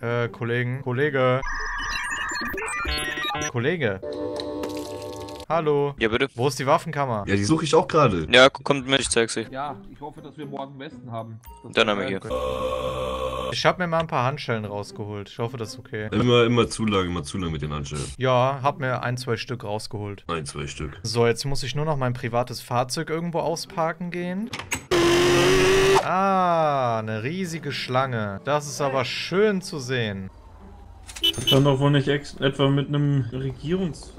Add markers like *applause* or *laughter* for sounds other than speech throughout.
Äh, Kollegen. Kollege. Kollege. Hallo. Ja, bitte. Wo ist die Waffenkammer? Ja, die suche ich auch gerade. Ja, kommt mit, ich zeig's dir. Ja, ich hoffe, dass wir morgen Westen haben. Das Dann haben wir hier. Ich hab mir mal ein paar Handschellen rausgeholt. Ich hoffe, das ist okay. Immer, immer zu lang, immer zu lang mit den Handschellen. Ja, hab mir ein, zwei Stück rausgeholt. Ein, zwei Stück. So, jetzt muss ich nur noch mein privates Fahrzeug irgendwo ausparken gehen. Ah, eine riesige Schlange. Das ist aber schön zu sehen. Kann doch wohl nicht etwa mit einem Regierungs...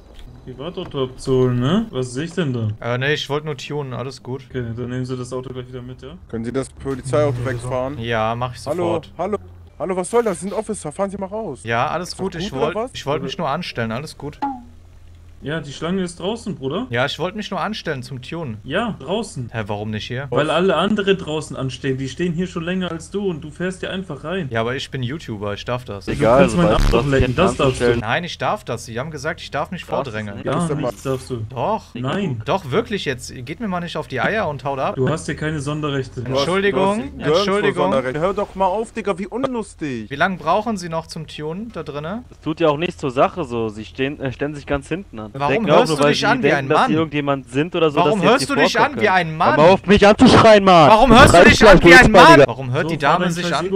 Privatauto abzuholen, ne? Was sehe ich denn da? Äh, ne, ich wollte nur tunen. Alles gut. Okay, dann nehmen Sie das Auto gleich wieder mit, ja? Können Sie das Polizeiauto wegfahren? Ja, mach ich Hallo, sofort. hallo, hallo, was soll das? Sie sind Officer, fahren Sie mal raus. Ja, alles das gut. Ich gut oder wollte was? ich wollt mich nur anstellen. Alles gut. Ja, die Schlange ist draußen, Bruder. Ja, ich wollte mich nur anstellen zum Tunen. Ja, draußen. Hä, warum nicht hier? Weil alle andere draußen anstehen. Die stehen hier schon länger als du und du fährst hier einfach rein. Ja, aber ich bin YouTuber. Ich darf das. du kannst meinen Arsch lecken, das darfst du. Nein, ich darf das. Sie haben gesagt, ich darf nicht vordrängeln. Ja, nichts darfst du. Doch. Nein, Doch, wirklich jetzt. Geht mir mal nicht auf die Eier und haut ab. du hast hier keine Sonderrechte. Du hast- Entschuldigung, du hast nirgendwo Entschuldigung. Hör doch mal auf, Digga, wie unlustig. Wie lange brauchen Sie noch zum Tunen da drinnen? Das tut ja auch nichts zur Sache so. Sie stehen, äh, stellen sich ganz hinten an. Warum hörst nur, du dich an wie denken, ein dass Mann? sie irgendjemand sind oder so. Warum dass hörst du dich an wie ein. Mann? Hör mal auf mich anzuschreien, Mann! Warum hörst du dich an wie ein Mann? Digga. Warum hört So, die Dame sich an?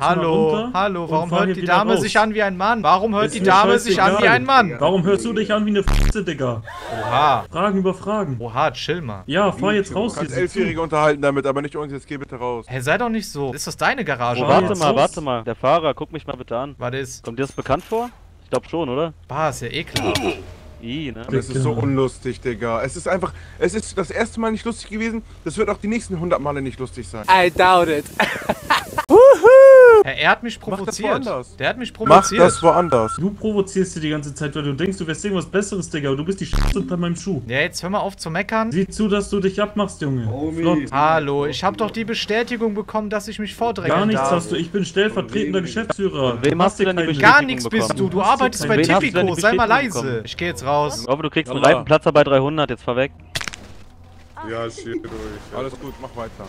Hallo, hallo, warum hört die Dame sich an wie ein Mann? Warum hört die Dame sich an wie ein Mann? Warum hörst du dich an wie eine F***e, Digga? Oha, Fragen über Fragen. oha, chill mal. Ja, fahr jetzt raus Du kannst. Elfjährige unterhalten damit, aber nicht uns, jetzt geh bitte raus. Hey, sei doch nicht so. Ist das deine Garage? Oh, warte mal, warte mal. Der Fahrer, guck mich mal bitte an. Was ist? Kommt dir das bekannt vor? Ich glaube schon, oder? Bah, ist ja ekelhaft. I, ne? Aber es ist so Digga. unlustig, Digga. Es ist einfach, es ist das erste Mal nicht lustig gewesen, das wird auch die nächsten 100 Male nicht lustig sein. I doubt it. *laughs* Hey, er hat mich das provoziert. woanders. Der hat mich Mach provoziert. das woanders. Du provozierst dir die ganze Zeit, weil du denkst, du wärst irgendwas Besseres, Digga. Aber du bist die Scheiße unter meinem Schuh. Ja, jetzt hör mal auf zu meckern. Sieh zu, dass du dich abmachst, Junge. Flott. Hallo, ich habe doch die Bestätigung bekommen, dass ich mich vordrängeln Gar nichts darf. hast du. Ich bin stellvertretender Geschäftsführer. wem hast du denn die Bestätigung Gar nichts bist du. Du arbeitest bei du Tipico. Sei mal leise. bekommen? Ich gehe jetzt raus. Ich hoffe, du kriegst einen. Reifenplatzer bei 300. Jetzt fahr weg. Ja, schier durch. Alles gut, mach weiter.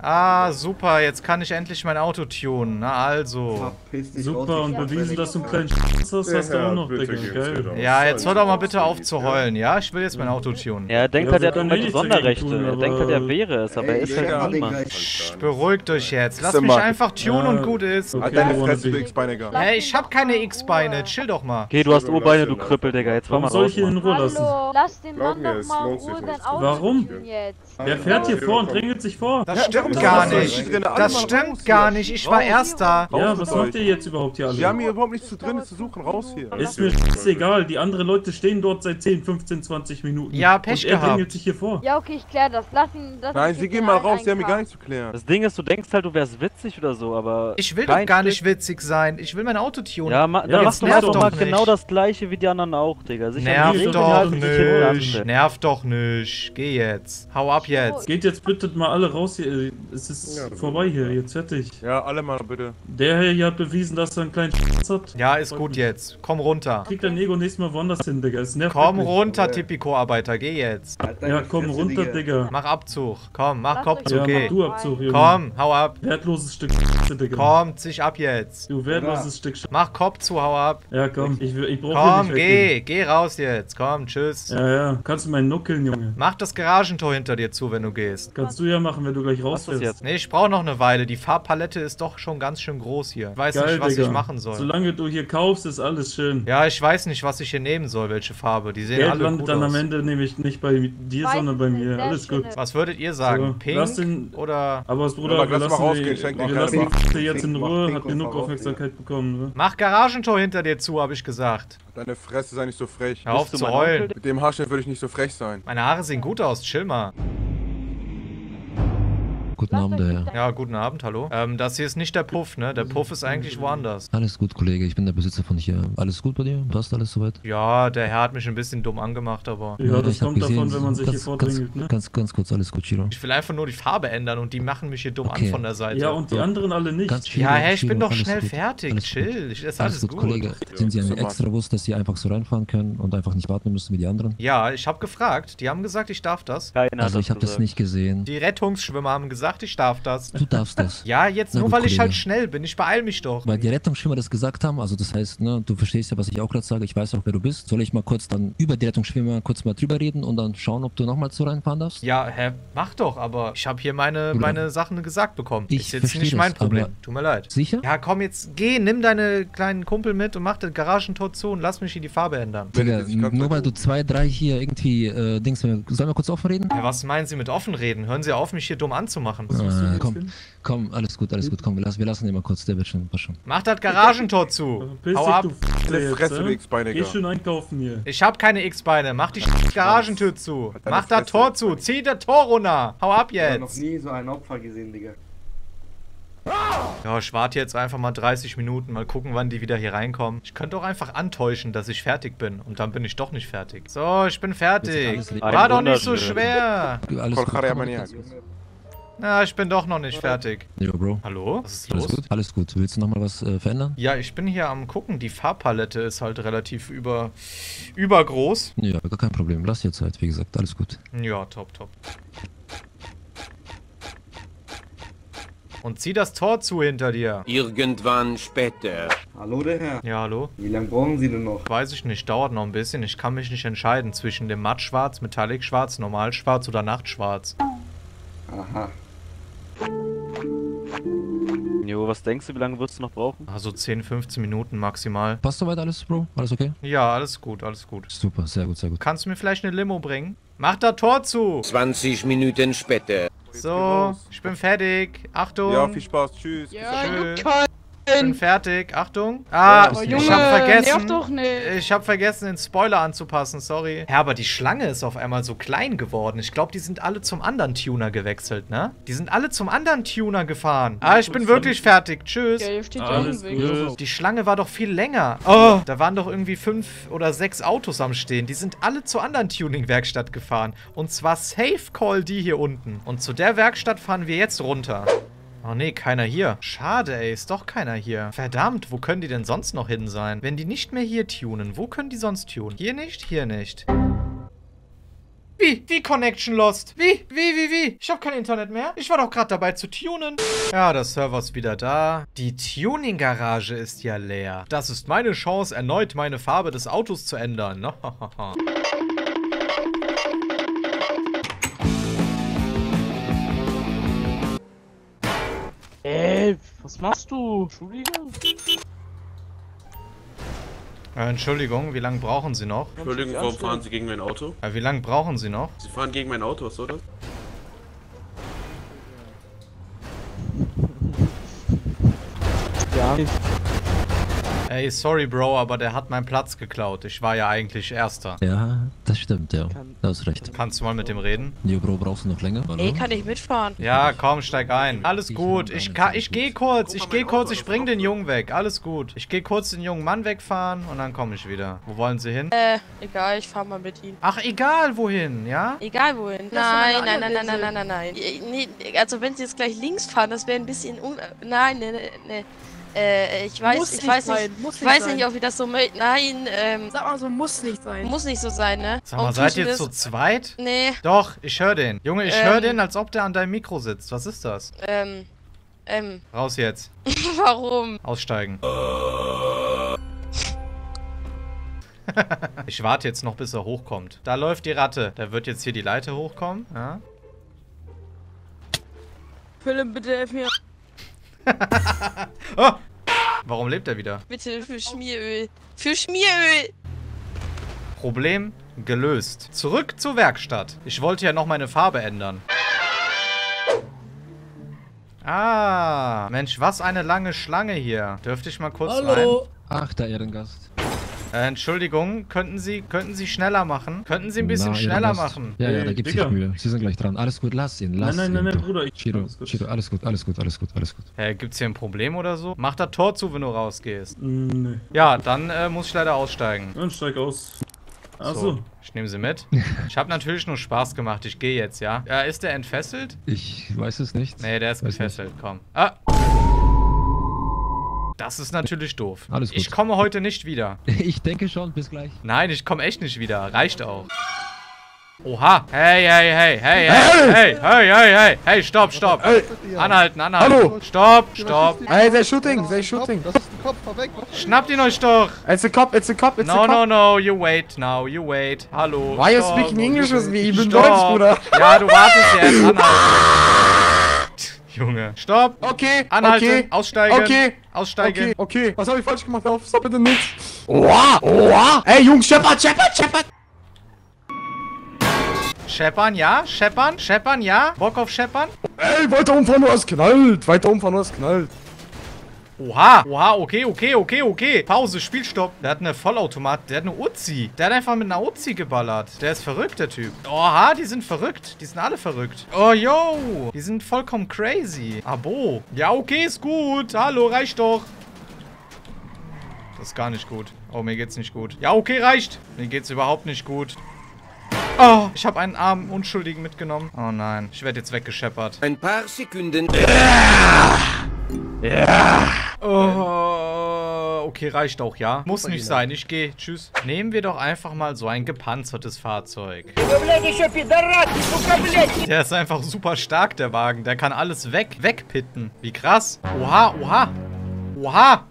Ah, super. Jetzt kann ich endlich mein Auto tunen. Na also. Super und bewiesen, dass du einen kleinen Schatz hast, hast du auch noch, Digga. Geil. Ja, jetzt hör doch mal bitte auf zu heulen, ja? Ich will jetzt mein Auto tunen. Ja, er denkt halt, er hat irgendwelche eh Sonderrechte. tun, er denkt halt, er wäre es, aber er ist halt ein Mann. Psst, beruhigt euch jetzt. Lass mich einfach tunen Ja. und gut ist. Okay. Halt deine Fresse, du X-Beiniger. Hey, ich hab keine X-Beine. Chill doch mal. Okay, du hast O-Beine, du Krüppel, Digga. Jetzt fahr Warum mal soll raus, ich ihn in Mann. Ruhe lassen? Lass den Mann doch mal Ruhe Auto Warum? Wer fährt hier vor und drängelt sich vor? Das stimmt das gar nicht. Alle Das stimmt gar nicht. Ich war. Erster. Ja, was macht ihr jetzt überhaupt hier Wir haben alle? hier überhaupt nichts zu drin zu suchen, raus hier. Ist mir scheißegal, die anderen Leute stehen dort seit 10, 15, 20 Minuten. Ja, Pech und er gehabt. drängelt sich hier vor. Ja, okay, ich klär das. Lass ihn. Lass Nein, sie gehen mal raus, sie haben hier gar nichts zu klären. Das Ding ist, du denkst halt, du wärst witzig oder so, aber. Ich will doch gar nicht witzig sein. Ich will mein Auto tunen. Ja, ma, Ja, dann mach doch mal doch mal nicht. genau das gleiche wie die anderen auch, Digga. Nerv doch hinten nicht. Nerv doch nicht. Geh jetzt. Hau ab jetzt. Geht jetzt bitte mal alle raus hier. Es ist Ja, vorbei hier, jetzt fertig. Ja, alle mal bitte. Der hier hat bewiesen, dass er einen kleinen Schatz hat. Ja, ist gut jetzt. Komm runter. Krieg dein Ego nächstes Mal woanders hin, Digga. Es nervt Komm wirklich. runter, Tipico-Arbeiter. Geh jetzt. Ja, komm runter, Digga. Mach Abzug. Komm, mach Kopfzug. Ja, Geh. mach du Abzug, Junge. Komm, hau ab. Wertloses Stück Scheiße, Digga. Komm, zieh ab jetzt. Du wertloses Stück Scheiße. Mach Kopf zu, hau ab. Ja, komm. Ich, ich brauch hier Komm, geh. Geh raus jetzt. Komm, tschüss. Ja, ja. Kannst du meinen nuckeln, Junge. Mach das Garagentor hinter dir zu, wenn du gehst. Kannst du ja machen, wenn du gleich ist das rausfährst. jetzt? Nee, ich brauche noch eine Weile. Die Farbpalette ist doch schon ganz schön groß hier. Ich weiß Geil, nicht, was Digga. ich machen soll. Solange du hier kaufst, ist alles schön. Ja, ich weiß nicht, was ich hier nehmen soll, welche Farbe. Die sehen Geld alle landet gut dann aus. am Ende nämlich nicht bei dir, Weiß sondern bei mir. Alles gut. schöne- Was würdet ihr sagen? So, Pink lass den- oder... Aber was, Bruder, Ja, wir lass mal wir, wir dir lassen die jetzt in Ruhe, hat genug. Aufmerksamkeit bekommen. Ne? Mach Garagentor hinter dir zu, habe ich gesagt. Deine Fresse sei nicht so frech. Hör auf zu heulen. Mit dem Haarschnitt würde ich nicht so frech sein. Meine Haare sehen gut aus, chill mal. Guten Abend, Herr. Ja, guten Abend, hallo. Ähm, das hier ist nicht der Puff, ne? Der Puff ist eigentlich woanders. Alles gut, Kollege. Ich bin der Besitzer von hier. Alles gut bei dir? Passt alles soweit? Ja, der Herr hat mich ein bisschen dumm angemacht, aber... Ja, das ich hab kommt davon, gesehen, wenn man sich ganz, hier vordrängelt, ganz, ne? Ganz, ganz kurz, alles gut, Chiro. Ich will einfach nur die Farbe ändern und die machen mich hier dumm Okay. an von der Seite. Ja, und die anderen alle nicht. Ganz Chiro, ja, hey, ich Chiro, bin doch schnell gut. fertig. Alles Chill. Ich, ist Alles, alles gut, gut. Kollege. Sind Sie mach. extra Bus, dass Sie einfach so reinfahren können und einfach nicht warten müssen wie die anderen? Ja, ich habe gefragt. Die haben gesagt, ich darf das. Keiner Also ich habe das nicht gesehen. Die Rettungsschwimmer haben gesagt, gesagt, ich darf das. Du darfst das. *laughs* Ja, jetzt Na nur gut, weil ich Kollege. halt schnell bin. Ich beeil mich doch. Weil die Rettungsschwimmer das gesagt haben, also das heißt, ne, du verstehst ja, was ich auch gerade sage, ich weiß auch, wer du bist. Soll ich mal kurz dann über die Rettungsschwimmer kurz mal drüber reden und dann schauen, ob du nochmal so reinfahren darfst? Ja, hä, mach doch, aber ich habe hier meine, Bruder. meine Sachen gesagt bekommen. Ich ist jetzt nicht mein das, Problem. Tut mir leid. Sicher? Ja, komm, jetzt geh, nimm deine kleinen Kumpel mit und mach das Garagentor zu und lass mich hier die Farbe ändern. Digga, ich nur weil du zwei, drei hier irgendwie äh, Dings, sollen wir kurz offen reden? Ja, was meinen Sie mit offen reden? Hören Sie auf, mich hier dumm anzumachen. Äh, komm, komm, alles gut, alles gut, komm, wir lassen, wir lassen ihn mal kurz, der wird schon, passt schon. Mach das Garagentor zu. Piss Hau dich, ab. du Fresse, jetzt, du äh? X-Beine, Geh Digga. schön einkaufen hier. Ich hab keine X-Beine. Mach die Garagentür zu. Mach das. Tor zu. Zieh das Tor runter. Hau ab Ich hab noch jetzt. nie so ein Opfer gesehen, Digga. Ja, ich warte jetzt einfach mal 30 Minuten. Mal gucken, wann die wieder hier reinkommen. Ich könnte auch einfach antäuschen, dass ich fertig bin. Und dann bin ich doch nicht fertig. So, ich bin fertig. Jetzt War doch nicht so schwer. Alles gut, Na, ich bin doch noch nicht fertig. Jo, Bro. Hallo? Was ist Alles los? gut? Alles gut. Willst du nochmal was äh, verändern? Ja, ich bin hier am gucken. Die Farbpalette ist halt relativ über, übergroß. Ja, gar kein Problem. Lass dir Zeit, wie gesagt, alles gut. Ja, top, top. Und zieh das Tor zu hinter dir. Irgendwann später. Hallo, der Herr. Ja, hallo? Wie lange brauchen Sie denn noch? Weiß ich nicht, dauert noch ein bisschen. Ich kann mich nicht entscheiden zwischen dem Mattschwarz, Metallic-Schwarz, Normalschwarz oder Nachtschwarz. Aha. Jo, was denkst du, wie lange wirst du noch brauchen? Also 10, 15 Minuten maximal. Passt soweit alles, Bro? Alles okay? Ja, alles gut, alles gut. Super, sehr gut, sehr gut. Kannst du mir vielleicht eine Limo bringen? Mach das Tor zu! 20 Minuten später. So, ich bin fertig. Achtung! Ja, viel Spaß. Tschüss. Ja, Schön. Ich bin fertig. Achtung. Ah, Oh, ich Junge, hab vergessen. nerv doch nicht. Ich hab vergessen, den Spoiler anzupassen, sorry. Ja, aber die Schlange ist auf einmal so klein geworden. Ich glaube, die sind alle zum anderen Tuner gewechselt, ne? Die sind alle zum anderen Tuner gefahren. Ah, ich bin wirklich fertig. Tschüss. Ja, hier steht Alles ein Weg. gut. Die Schlange war doch viel länger. Oh, da waren doch irgendwie fünf oder sechs Autos am Stehen. Die sind alle zur anderen Tuning-Werkstatt gefahren. Und zwar Safe Call die hier unten. Und zu der Werkstatt fahren wir jetzt runter. Oh nee, keiner hier. Schade, ey, ist doch keiner hier. Verdammt, wo können die denn sonst noch hin sein? Wenn die nicht mehr hier tunen, wo können die sonst tunen? Hier nicht, hier nicht. Wie? Wie Connection lost? Wie? Wie, wie, wie? Ich habe kein Internet mehr. Ich war doch gerade dabei zu tunen. Ja, der Server ist wieder da. Die Tuning-Garage ist ja leer. Das ist meine Chance, erneut meine Farbe des Autos zu ändern. *laughs* Ey, was machst du? Entschuldigung. äh, Entschuldigung, wie lange brauchen Sie noch? Entschuldigung, warum fahren Sie gegen mein Auto? Äh, wie lange brauchen Sie noch? Sie fahren gegen mein Auto, was soll das? Ja. Ey, sorry, Bro, aber der hat meinen Platz geklaut. Ich war ja eigentlich Erster. Ja, das stimmt, ja. Kann- Du hast recht. Kannst du mal mit dem reden? Jo, Bro, brauchst du noch länger? Hallo? Ey, kann ich mitfahren? Ja, komm, steig ein. Alles Ich gut. Ich, eine ka- Zeit ich gehe kurz. Ich mein kurz. Ich bring den Jungen weg. Alles gut. Ich gehe kurz den jungen Mann wegfahren und dann komme ich wieder. Wo wollen Sie hin? Äh, egal, ich fahr mal mit ihm. Ach, egal wohin, ja? Egal wohin. Nein, nein, nein, nein, nein, nein, nein, nein. Nee, also wenn sie jetzt gleich links fahren, das wäre ein bisschen un... Nein, nee, nee, nee. Äh, ich weiß, Muss ich nicht weiß sein, nicht, muss ich nicht weiß sein. nicht, ob ich das so möchte. Nein, ähm, Sag mal so, muss nicht sein. muss nicht so sein, ne? Sag mal, Und seid ihr zu zweit? Nee, Doch, ich höre den. Junge, ich Ähm. höre den, als ob der an deinem Mikro sitzt. Was ist das? ähm, ähm, Raus jetzt. *laughs* warum? Aussteigen. *laughs* ich warte jetzt noch, bis er hochkommt. Da läuft die Ratte. Da wird jetzt hier die Leiter hochkommen. Ja? Philipp, bitte helf mir. *laughs* Warum lebt er wieder? Bitte für Schmieröl. Für Schmieröl! Problem gelöst. Zurück zur Werkstatt. Ich wollte ja noch meine Farbe ändern. Ah, Mensch, was eine lange Schlange hier. Dürfte ich mal kurz rein? Ach, der Ehrengast. Äh, Entschuldigung, könnten Sie, könnten Sie schneller machen? Könnten Sie ein bisschen Na, schneller Ehrengast. machen? Ja, ja, da gibt's Digga. sich Mühe. Sie sind gleich dran. Alles gut, lass ihn, lass Nein, nein, ihn. nein, nein, doch. Bruder, ich- Chiro, alles gut. Chiro, alles gut, alles gut, alles gut, alles gut. Hä, gibt's hier ein Problem oder so? Mach das Tor zu, wenn du rausgehst. Mm, Nee. Ja, dann äh, muss ich leider aussteigen. Dann steig aus. Achso. So, ich nehme sie mit. *laughs* Ich habe natürlich nur Spaß gemacht. Ich gehe jetzt, ja? Äh, ist der entfesselt? Ich weiß es nicht. Nee, der ist Weiß gefesselt. Komm. Ah! Das ist natürlich doof. Alles gut. Ich komme heute nicht wieder. *laughs* Ich denke schon, bis gleich. Nein, ich komme echt nicht wieder. Reicht auch. Oha. Hey, hey, hey, hey, hey, hey, hey, hey, hey, hey, stopp, stopp. Anhalten, anhalten. Hallo. Stopp, stopp. Hey, they're shooting, they're shooting. Das ist ein Kopf, fahr weg. Schnappt ihn euch doch. It's a cop, it's a cop, it's No, a no, cop. no, you wait now, you wait. Hallo. Why you stopp. speaking English with me? Ich bin. Deutsch, Bruder. Ja, du wartest jetzt. *laughs* Anhalten. Junge. Stopp. Okay, Anhalten. okay. Aussteigen. Okay. Aussteigen. Okay, okay. Was habe ich falsch gemacht? Auf, sag bitte nichts. Oha, oha. Ey, Jungs, scheppert, scheppert, scheppert. Scheppern, ja? Scheppern? Scheppern, ja? Bock auf Scheppern? Ey, weiter umfahren, du hast knallt. Weiter umfahren, du hast knallt. Oha, oha, okay, okay, okay, okay. Pause, Spielstopp. Der hat eine Vollautomat, der hat eine Uzi. Der hat einfach mit einer Uzi geballert. Der ist verrückt, der Typ. Oha, die sind verrückt. Die sind alle verrückt. Oh, yo. Die sind vollkommen crazy. Abo. Ja, okay, ist gut. Hallo, reicht doch. Das ist gar nicht gut. Oh, mir geht's nicht gut. Ja, okay, reicht. Mir geht's überhaupt nicht gut. Oh, ich habe einen armen Unschuldigen mitgenommen. Oh nein, ich werde jetzt weggescheppert. Ein paar Sekunden. Oh, okay, reicht auch, ja? Muss nicht sein, ich gehe. Tschüss. Nehmen wir doch einfach mal so ein gepanzertes Fahrzeug. Der ist einfach super stark, der Wagen. Der kann alles weg, wegpitten. Wie krass. Oha, oha. Oha.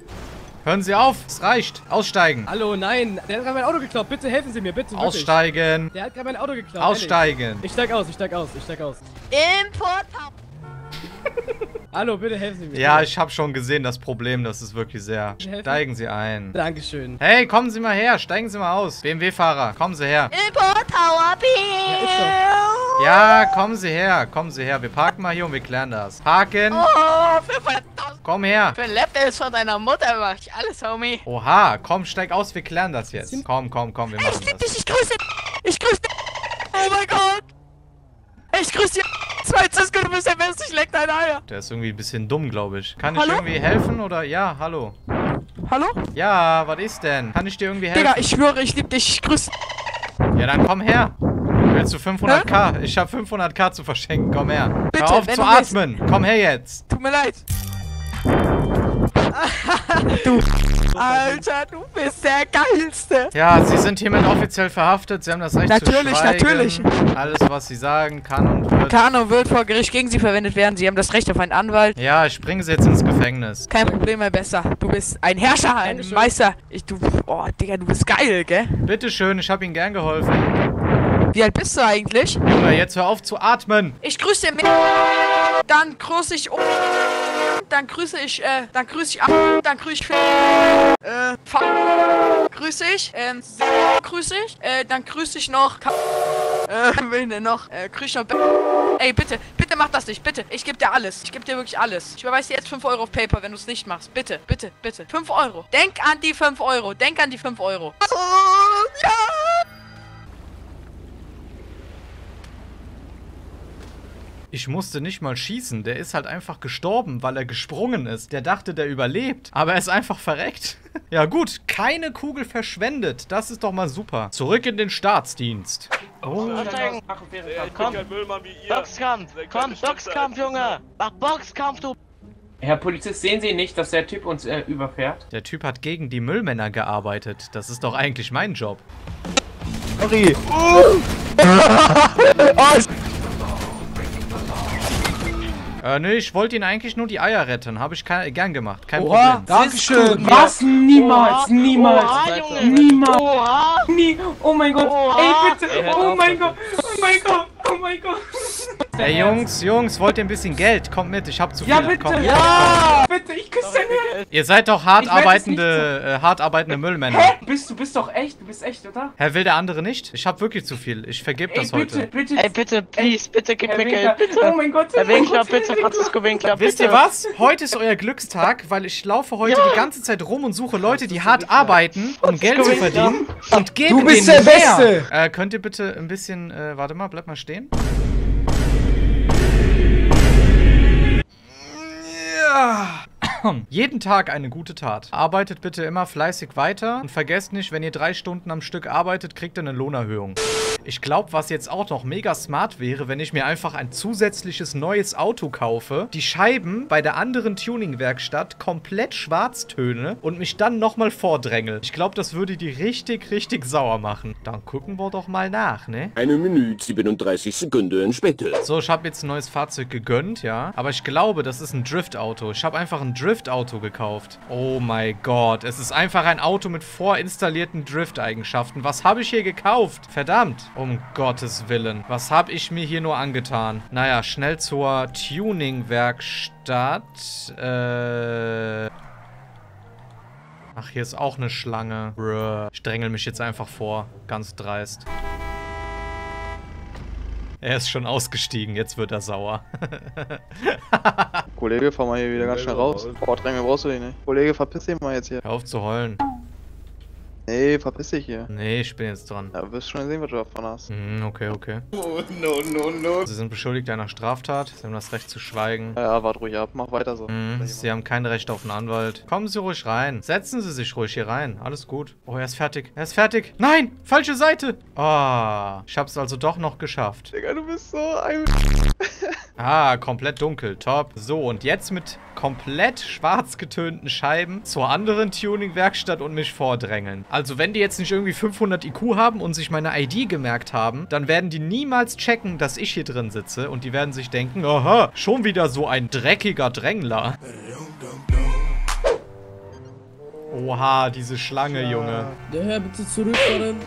Hören Sie auf, es reicht. Aussteigen. Hallo, nein. Der hat gerade mein Auto geklaut. Bitte helfen Sie mir, bitte. wirklich. Aussteigen. Der hat gerade mein Auto geklaut. Aussteigen. ehrlich. Ich steig aus, ich steig aus, ich steig aus. Import. Hallo, bitte helfen Sie mir. Ja, ich habe schon gesehen das Problem. Das ist wirklich sehr. Steigen Sie ein. Dankeschön. Hey, kommen Sie mal her. Steigen Sie mal aus. BMW-Fahrer, kommen Sie her. Bill. Ja, kommen Sie her. Kommen Sie her. Wir parken mal hier und wir klären das. Parken. Oh, 500.000 Komm her. für ein Lapdance von deiner Mutter mach ich alles, Homie. Oha, komm, steig aus, wir klären das jetzt. Komm, komm, komm, wir machen das. dich, ich grüße Ich grüße Oh mein Gott. Ich grüße dich. Francisco, du bist der Beste, ich leck deine Eier. Der ist irgendwie ein bisschen dumm, glaube ich. Kann ich Hallo? irgendwie helfen oder? Ja, hallo. Hallo? Ja, was ist denn? Kann ich dir irgendwie helfen? Digga, ich schwöre, ich lieb dich. Ich grüße Ja, dann komm her. Willst du 500k? Ich habe 500k zu verschenken. Komm her. Bitte, Hör auf zu atmen. Komm her jetzt. Tut mir leid. Du. *laughs* Alter, du bist der Geilste. Ja, Sie sind hiermit offiziell verhaftet. Sie haben das Recht Natürlich, zu schweigen. natürlich. Alles, was Sie sagen, kann und wird. Kann und wird vor Gericht gegen Sie verwendet werden. Sie haben das Recht auf einen Anwalt. Ja, ich bringe Sie jetzt ins Gefängnis. Kein Problem, Herr Besser. Du bist ein Herrscher, ein Dankeschön. Meister. Ich, du, oh, Digga, du bist geil, gell? Bitteschön, ich habe Ihnen gern geholfen. Wie alt bist du eigentlich? Junge, jetzt hör auf zu atmen. Ich grüße mich. Dann grüße ich um. Dann grüße ich, äh, dann grüße ich ab. Dann grüße ich. Äh, grüße ich. Ähm, grüße ich. Äh, dann grüße ich noch. Äh, *laughs* wen denn noch? Äh, grüße ich noch. Ey, bitte, bitte mach das nicht, bitte. Ich gebe dir alles. Ich gebe dir wirklich alles. Ich überweise dir jetzt 5 Euro auf Paper, wenn du es nicht machst. Bitte, bitte, bitte. 5 Euro. Denk an die 5 Euro. Denk an die 5 Euro. ja! Ich musste nicht mal schießen. Der ist halt einfach gestorben, weil er gesprungen ist. Der dachte, der überlebt. Aber er ist einfach verreckt. *laughs* ja gut, keine Kugel verschwendet. Das ist doch mal super. Zurück in den Staatsdienst. Oh. Komm, Boxkampf, komm, Boxkampf, Junge. Mach Boxkampf, du. Herr Polizist, sehen Sie nicht, dass der Typ uns äh, überfährt? Der Typ hat gegen die Müllmänner gearbeitet. Das ist doch eigentlich mein Job. Sorry. *laughs* Äh, nö, ich wollte ihn eigentlich nur die Eier retten. Habe ich gern gemacht. Kein Oha, Problem. Dankeschön. Was? Niemals, niemals, Oha, Junge. niemals. Oha. Nie. Oh mein Gott. Oha. Ey, bitte. Oh mein. Gott. Oh mein Gott. Oh mein Gott. Ey, Jungs, Jungs, wollt ihr ein bisschen Geld? Kommt mit, ich hab zu viel. Ja, bitte. Kommt. Ja. Bitte, ich küsse deine Hand. Ihr seid doch hart arbeitende, äh, hart arbeitende Müllmänner. Hä? Bist du bist doch echt? Du bist echt, oder? Herr, will der andere nicht? Ich hab wirklich zu viel. Ich vergebe Ey, das bitte, heute. bitte. Ey, bitte, please, bitte gib Herr mir Winkler. Geld, bitte. Oh mein Gott. Herr oh Winkler, Gott. bitte, Francisco Winkler, bitte. Wisst ihr was? Heute ist euer Glückstag, weil ich laufe heute Ja. die ganze Zeit rum und suche Leute, die hart arbeiten, um Geld zu verdienen und geben Du bist denen der mehr. Beste. Äh, könnt ihr bitte ein bisschen, äh, warte mal, bleib mal stehen. *coughs* Jeden Tag eine gute Tat. Arbeitet bitte immer fleißig weiter und vergesst nicht, wenn ihr drei Stunden am Stück arbeitet, kriegt ihr eine Lohnerhöhung. Ich glaube, was jetzt auch noch mega smart wäre, wenn ich mir einfach ein zusätzliches neues Auto kaufe, die Scheiben bei der anderen Tuning-Werkstatt komplett schwarz töne und mich dann nochmal vordrängel. Ich glaube, das würde die richtig, richtig sauer machen. Dann gucken wir doch mal nach, ne? Eine Minute 37 Sekunden später. So, ich habe jetzt ein neues Fahrzeug gegönnt, ja. Aber ich glaube, das ist ein Drift-Auto. Ich habe einfach ein Drift-Auto gekauft. Oh mein Gott. Es ist einfach ein Auto mit vorinstallierten Drift-Eigenschaften. Was habe ich hier gekauft? Verdammt. Um Gottes Willen. Was habe ich mir hier nur angetan? Naja, schnell zur Tuning-Werkstatt. Äh... Ach, hier ist auch eine Schlange. Bruh. Ich drängel mich jetzt einfach vor. Ganz dreist. Er ist schon ausgestiegen, jetzt wird er sauer. *laughs* Kollege, fahr mal hier wieder ganz schnell raus. Vordränge brauchst du dich nicht. Kollege, verpiss dich mal jetzt hier. Hör auf zu heulen. Nee, verpiss dich hier. Nee, ich bin jetzt dran. Ja, du wirst schon sehen, was du davon hast. Hm, okay, okay. Oh, no, no, no. Sie sind beschuldigt einer Straftat. Sie haben das Recht zu schweigen. Ja, wart ruhig ab, mach weiter so. Hm, Sie haben kein Recht auf einen Anwalt. Kommen Sie ruhig rein. Setzen Sie sich ruhig hier rein. Alles gut. Oh, er ist fertig. Er ist fertig. Nein! Falsche Seite! Ah, ich hab's also doch noch geschafft. Digga, du bist so ein... Ah, komplett dunkel. Top. So, und jetzt mit komplett schwarz getönten Scheiben zur anderen Tuning-Werkstatt und mich vordrängeln. Also, wenn die jetzt nicht irgendwie 500 IQ haben und sich meine ID gemerkt haben, dann werden die niemals checken, dass ich hier drin sitze. Und die werden sich denken, aha, schon wieder so ein dreckiger Drängler. Oha, diese Schlange, Junge. Der Herr, bitte zurückfahren.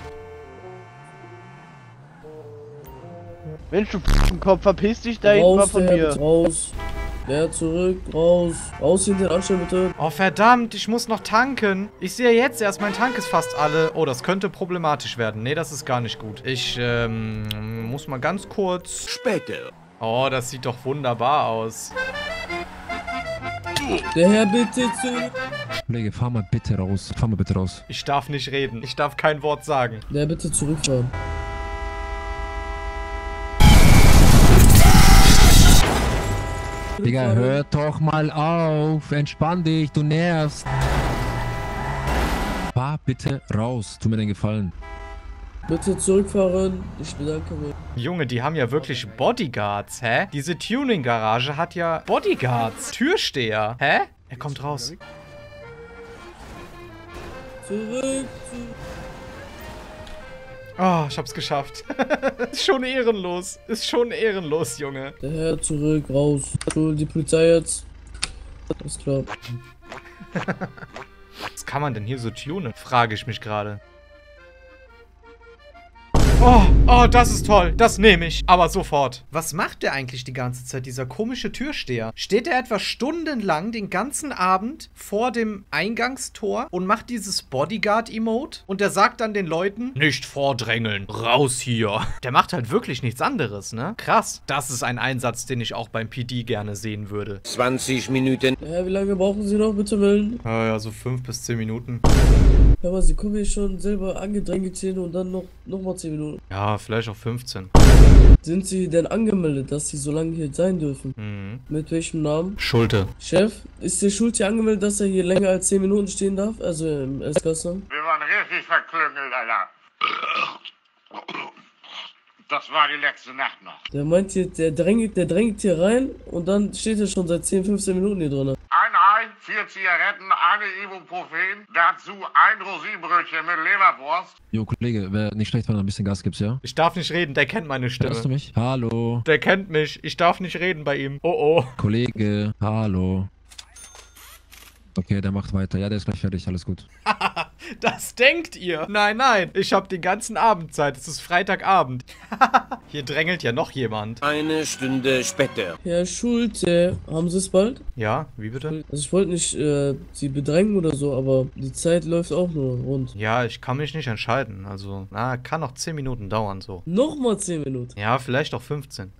Mensch, du Kopf, verpiss dich da Raus, hinten von der Herr, mir. raus. Der zurück, raus. Raus hinter den Anstellen, bitte. Oh, verdammt, ich muss noch tanken. Ich sehe jetzt erst, mein Tank ist fast alle. Oh, das könnte problematisch werden. Nee, das ist gar nicht gut. Ich, ähm, muss mal ganz kurz... Später. Oh, das sieht doch wunderbar aus. Der Herr, bitte zurück. Kollege, fahr mal bitte raus. Fahr mal bitte raus. Ich darf nicht reden. Ich darf kein Wort sagen. Der Herr, bitte zurückfahren. Digga, hör doch mal auf. Entspann dich, du nervst. Fahr bitte raus. Tu mir den Gefallen. Bitte zurückfahren. Ich bedanke mich. Junge, die haben ja wirklich Bodyguards, hä? Diese Tuning-Garage hat ja Bodyguards. Türsteher. Hä? Er kommt raus. Zurück, zurück. Oh, ich hab's geschafft. *laughs* ist schon ehrenlos. Ist schon ehrenlos, Junge. Der Herr, zurück, raus. Hol die Polizei jetzt. Alles klar. Was kann man denn hier so tunen? Frage ich mich gerade. Oh, oh, das ist toll. Das nehme ich. Aber sofort. Was macht der eigentlich die ganze Zeit, dieser komische Türsteher? Steht er etwa stundenlang den ganzen Abend vor dem Eingangstor und macht dieses Bodyguard-Emote? Und der sagt dann den Leuten, nicht vordrängeln, raus hier. Der macht halt wirklich nichts anderes, ne? Krass. Das ist ein Einsatz, den ich auch beim PD gerne sehen würde. 20 Minuten. Herr, wie lange brauchen Sie noch, bitte melden? Ja, ja, so fünf bis zehn Minuten. Hör mal, Sie kommen hier schon selber angedrängelt hin und dann noch, noch mal 10 Minuten. Ja, vielleicht auch 15. Sind Sie denn angemeldet, dass Sie so lange hier sein dürfen? Mhm. Mit welchem Namen? Schulte. Chef, ist der Schulze angemeldet, dass er hier länger als 10 Minuten stehen darf? Also im S-Kasse? Wir waren richtig verklüngelt, Alter. Das war die letzte Nacht noch. Der meint hier, der drängt, der drängt hier rein und dann steht er schon seit 10, 15 Minuten hier drin. Ein Ei, vier Zigaretten, eine Ibuprofen, dazu ein Rosinbrötchen mit Leberwurst. Jo, Kollege, wäre nicht schlecht, wenn du ein bisschen Gas gibst, ja? Ich darf nicht reden, der kennt meine Stimme. Hörst du mich? Hallo. Der kennt mich. Ich darf nicht reden bei ihm. Oh oh. Kollege, hallo. Okay, der macht weiter. Ja, der ist gleich fertig. Alles gut. *laughs* Das denkt ihr. Nein, nein. Ich habe den ganzen Abend Zeit. Es ist Freitagabend. *laughs* Hier drängelt ja noch jemand. Eine Stunde später. Herr Schulte, haben Sie es bald? Ja, wie bitte? Also ich wollte nicht äh, Sie bedrängen oder so, aber die Zeit läuft auch nur rund. Ja, ich kann mich nicht entscheiden. Also, na, kann noch 10 Minuten dauern so. Nochmal 10 Minuten. Ja, vielleicht auch 15.